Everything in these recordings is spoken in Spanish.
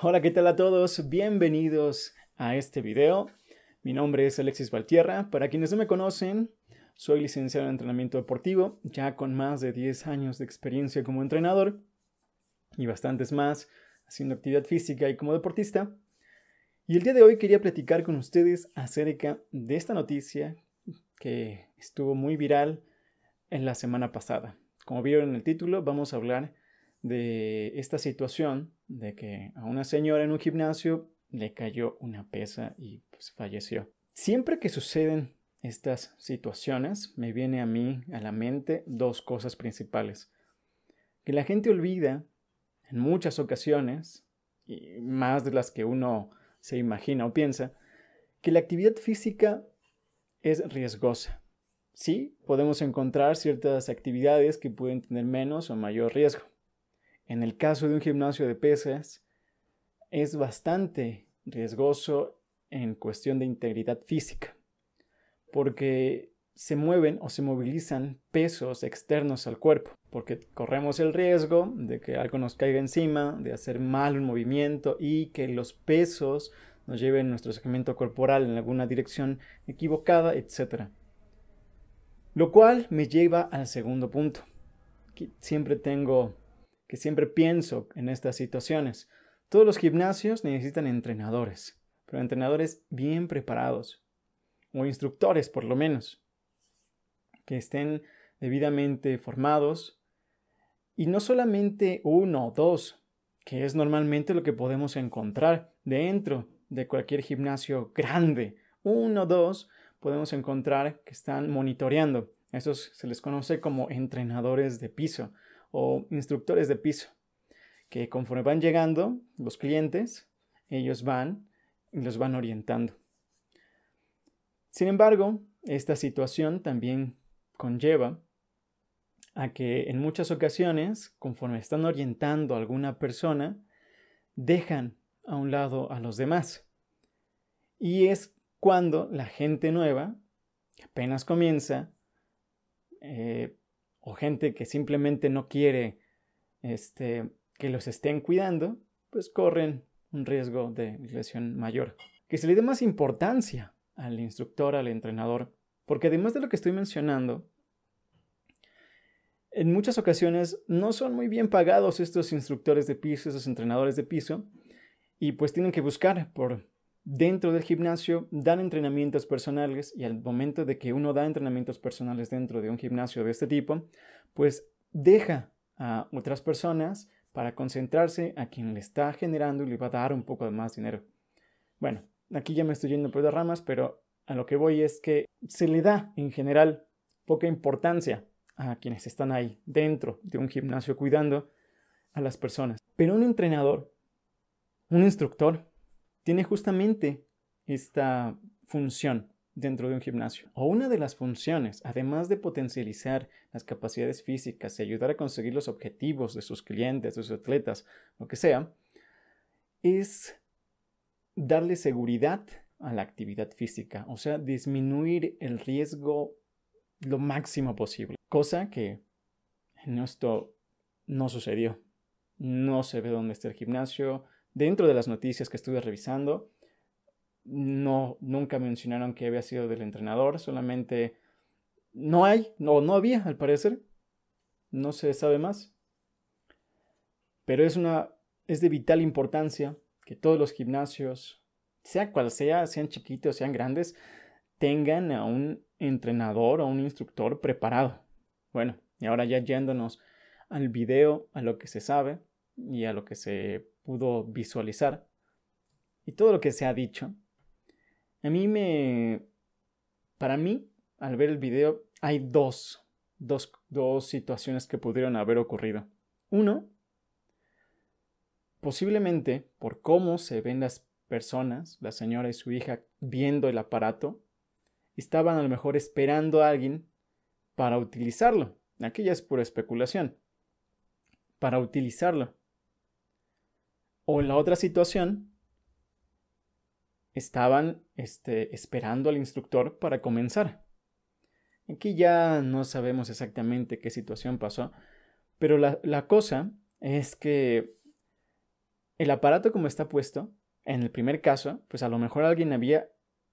Hola, ¿qué tal a todos? Bienvenidos a este video. Mi nombre es Alexis Valtierra. Para quienes no me conocen, soy licenciado en entrenamiento deportivo, ya con más de 10 años de experiencia como entrenador y bastantes más haciendo actividad física y como deportista. Y el día de hoy quería platicar con ustedes acerca de esta noticia que estuvo muy viral en la semana pasada. Como vieron en el título, vamos a hablar de esta situación de que a una señora en un gimnasio le cayó una pesa y pues falleció. Siempre que suceden estas situaciones, me viene a mí a la mente dos cosas principales. Que la gente olvida en muchas ocasiones, y más de las que uno se imagina o piensa, que la actividad física es riesgosa. Sí, podemos encontrar ciertas actividades que pueden tener menos o mayor riesgo. En el caso de un gimnasio de pesas, es bastante riesgoso en cuestión de integridad física, porque se mueven o se movilizan pesos externos al cuerpo, porque corremos el riesgo de que algo nos caiga encima, de hacer mal un movimiento y que los pesos nos lleven nuestro segmento corporal en alguna dirección equivocada, etc. Lo cual me lleva al segundo punto, que siempre tengo, que siempre pienso en estas situaciones. Todos los gimnasios necesitan entrenadores, pero entrenadores bien preparados, o instructores por lo menos, que estén debidamente formados, y no solamente uno o dos, que es normalmente lo que podemos encontrar dentro de cualquier gimnasio grande, uno o dos, podemos encontrar que están monitoreando. Esos se les conoce como entrenadores de piso o instructores de piso, que conforme van llegando los clientes, ellos van y los van orientando. Sin embargo, esta situación también conlleva a que en muchas ocasiones, conforme están orientando a alguna persona, dejan a un lado a los demás. Y es cuando la gente nueva, que apenas comienza, eh, o gente que simplemente no quiere este, que los estén cuidando, pues corren un riesgo de lesión mayor. Que se le dé más importancia al instructor, al entrenador, porque además de lo que estoy mencionando, en muchas ocasiones no son muy bien pagados estos instructores de piso, esos entrenadores de piso, y pues tienen que buscar por dentro del gimnasio, dar entrenamientos personales y al momento de que uno da entrenamientos personales dentro de un gimnasio de este tipo, pues deja a otras personas para concentrarse a quien le está generando y le va a dar un poco de más dinero. Bueno, aquí ya me estoy yendo por las ramas, pero a lo que voy es que se le da en general poca importancia a quienes están ahí dentro de un gimnasio cuidando a las personas. Pero un entrenador, un instructor, tiene justamente esta función dentro de un gimnasio. O una de las funciones, además de potencializar las capacidades físicas y ayudar a conseguir los objetivos de sus clientes, de sus atletas, lo que sea, es darle seguridad a la actividad física, o sea, disminuir el riesgo lo máximo posible, cosa que en esto no sucedió. No se ve dónde está el gimnasio. Dentro de las noticias que estuve revisando, no, nunca mencionaron que había sido del entrenador, solamente no hay, no, no había, al parecer. No se sabe más. Pero es una, es de vital importancia que todos los gimnasios sea cual sea, sean chiquitos, sean grandes, tengan a un entrenador o un instructor preparado. Bueno, y ahora ya yéndonos al video, a lo que se sabe y a lo que se pudo visualizar y todo lo que se ha dicho, a mí me... Para mí, al ver el video, hay dos, dos, dos situaciones que pudieron haber ocurrido. Uno, posiblemente por cómo se ven las personas, la señora y su hija, viendo el aparato, estaban a lo mejor esperando a alguien para utilizarlo. Aquí ya es pura especulación. Para utilizarlo. O en la otra situación, estaban este, esperando al instructor para comenzar. Aquí ya no sabemos exactamente qué situación pasó, Pero la, la cosa es que el aparato como está puesto, en el primer caso, pues a lo mejor alguien había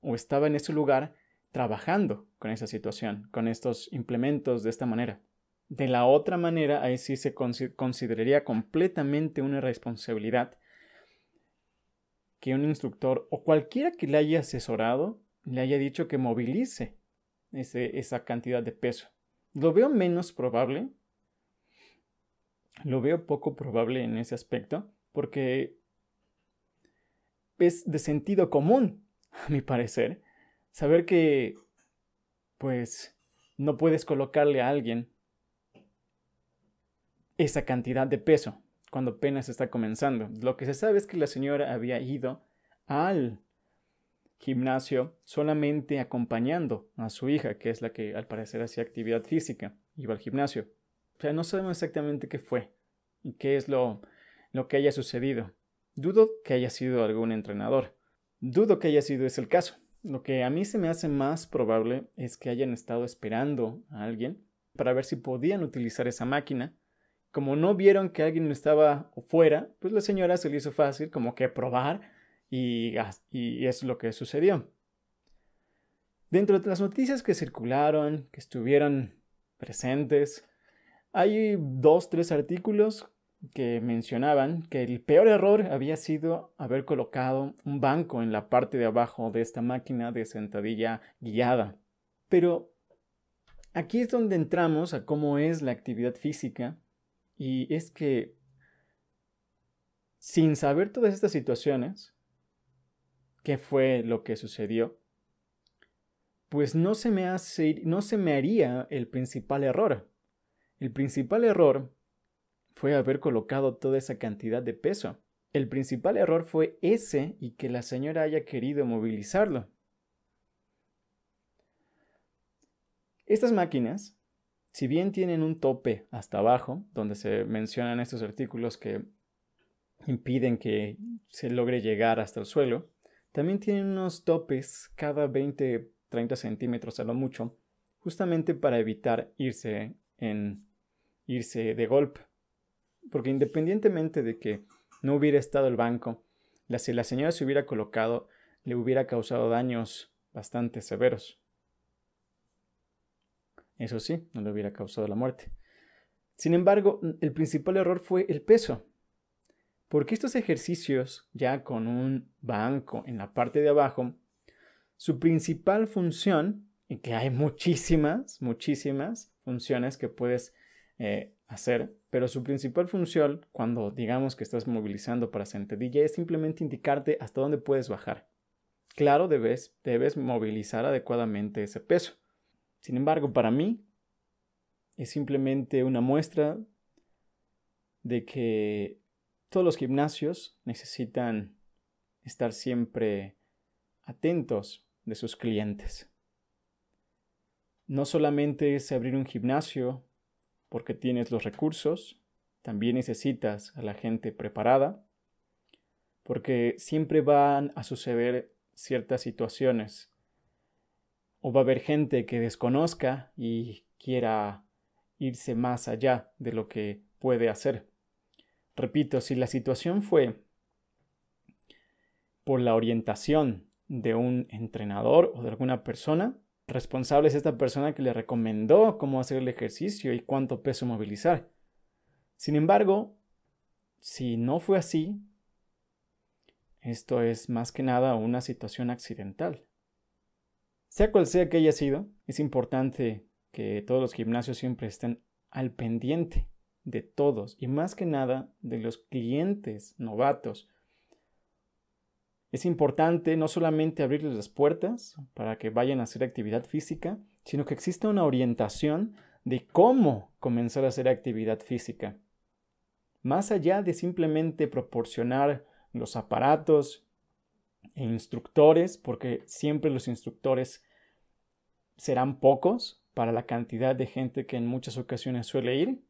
o estaba en ese lugar trabajando con esa situación, con estos implementos de esta manera. De la otra manera, ahí sí se consideraría completamente una responsabilidad que un instructor o cualquiera que le haya asesorado le haya dicho que movilice esa cantidad de peso. Lo veo menos probable, lo veo poco probable en ese aspecto, porque es de sentido común, a mi parecer, saber que, pues, no puedes colocarle a alguien esa cantidad de peso cuando apenas está comenzando. Lo que se sabe es que la señora había ido al gimnasio solamente acompañando a su hija, que es la que al parecer hacía actividad física, iba al gimnasio. O sea, no sabemos exactamente qué fue y qué es lo, lo que haya sucedido. Dudo que haya sido algún entrenador. Dudo que haya sido ese el caso. Lo que a mí se me hace más probable es que hayan estado esperando a alguien para ver si podían utilizar esa máquina. Como no vieron que alguien estaba fuera, pues la señora se le hizo fácil como que probar y, y es lo que sucedió. Dentro de las noticias que circularon, que estuvieron presentes, hay dos, tres artículos que mencionaban que el peor error había sido haber colocado un banco en la parte de abajo de esta máquina de sentadilla guiada. Pero aquí es donde entramos a cómo es la actividad física y es que sin saber todas estas situaciones, qué fue lo que sucedió, pues no se me hace, no se me haría el principal error. El principal error fue haber colocado toda esa cantidad de peso. El principal error fue ese y que la señora haya querido movilizarlo. Estas máquinas, si bien tienen un tope hasta abajo, donde se mencionan estos artículos que impiden que se logre llegar hasta el suelo, también tienen unos topes cada 20-30 centímetros a lo mucho, justamente para evitar irse en irse de golpe porque independientemente de que no hubiera estado el banco, la, si la señora se hubiera colocado, le hubiera causado daños bastante severos. Eso sí, no le hubiera causado la muerte. Sin embargo, el principal error fue el peso. Porque estos ejercicios, ya con un banco en la parte de abajo, su principal función, y que hay muchísimas, muchísimas funciones que puedes eh, hacer, pero su principal función cuando digamos que estás movilizando para sentadilla es simplemente indicarte hasta dónde puedes bajar. Claro, debes, debes movilizar adecuadamente ese peso. Sin embargo, para mí es simplemente una muestra de que todos los gimnasios necesitan estar siempre atentos de sus clientes. No solamente es abrir un gimnasio porque tienes los recursos, también necesitas a la gente preparada, porque siempre van a suceder ciertas situaciones. O va a haber gente que desconozca y quiera irse más allá de lo que puede hacer. Repito, si la situación fue por la orientación de un entrenador o de alguna persona, responsable es esta persona que le recomendó cómo hacer el ejercicio y cuánto peso movilizar. Sin embargo, si no fue así, esto es más que nada una situación accidental. Sea cual sea que haya sido, es importante que todos los gimnasios siempre estén al pendiente de todos y más que nada de los clientes novatos es importante no solamente abrirles las puertas para que vayan a hacer actividad física, sino que exista una orientación de cómo comenzar a hacer actividad física. Más allá de simplemente proporcionar los aparatos instructores, porque siempre los instructores serán pocos para la cantidad de gente que en muchas ocasiones suele ir,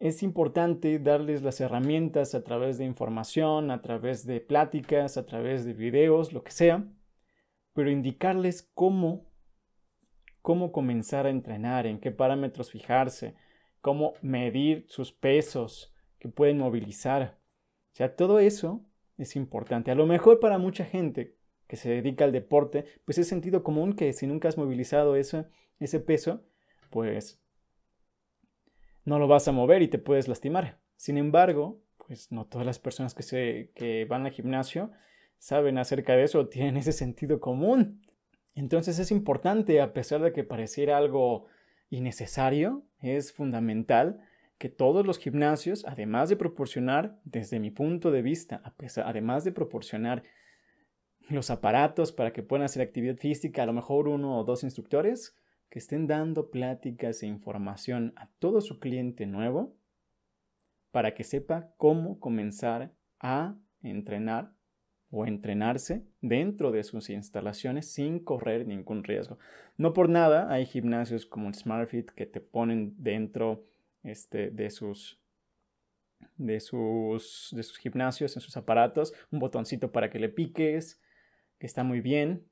es importante darles las herramientas a través de información, a través de pláticas, a través de videos, lo que sea, pero indicarles cómo, cómo comenzar a entrenar, en qué parámetros fijarse, cómo medir sus pesos, que pueden movilizar. O sea, todo eso es importante. A lo mejor para mucha gente que se dedica al deporte, pues es sentido común que si nunca has movilizado ese peso, pues no lo vas a mover y te puedes lastimar. Sin embargo, pues no todas las personas que, se, que van al gimnasio saben acerca de eso, tienen ese sentido común. Entonces es importante, a pesar de que pareciera algo innecesario, es fundamental que todos los gimnasios, además de proporcionar, desde mi punto de vista, además de proporcionar los aparatos para que puedan hacer actividad física, a lo mejor uno o dos instructores, que estén dando pláticas e información a todo su cliente nuevo para que sepa cómo comenzar a entrenar o entrenarse dentro de sus instalaciones sin correr ningún riesgo. No por nada hay gimnasios como el SmartFit que te ponen dentro este, de, sus, de, sus, de sus gimnasios, en sus aparatos, un botoncito para que le piques, que está muy bien.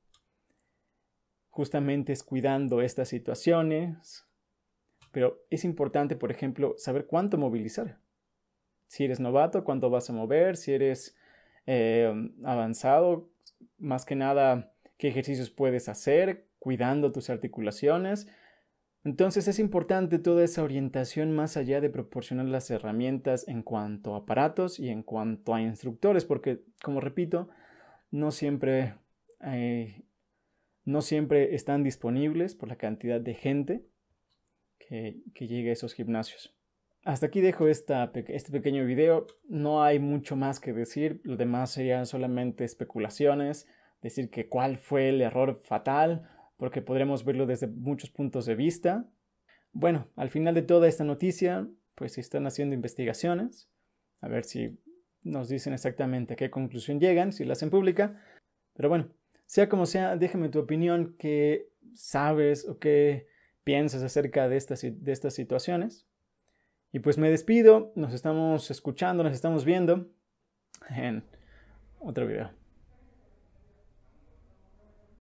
Justamente es cuidando estas situaciones. Pero es importante, por ejemplo, saber cuánto movilizar. Si eres novato, cuánto vas a mover. Si eres eh, avanzado, más que nada, qué ejercicios puedes hacer, cuidando tus articulaciones. Entonces es importante toda esa orientación más allá de proporcionar las herramientas en cuanto a aparatos y en cuanto a instructores, porque, como repito, no siempre, eh, no siempre están disponibles por la cantidad de gente que, llega a esos gimnasios. Hasta aquí dejo este pequeño video. No hay mucho más que decir. Lo demás serían solamente especulaciones. Decir que cuál fue el error fatal, porque podremos verlo desde muchos puntos de vista. Bueno, al final de toda esta noticia, pues están haciendo investigaciones. A ver si nos dicen exactamente a qué conclusión llegan, si la hacen pública. Pero bueno, sea como sea, déjame tu opinión, qué sabes o qué piensas acerca de estas, de estas situaciones. Y pues me despido, nos estamos escuchando, nos estamos viendo en otro video.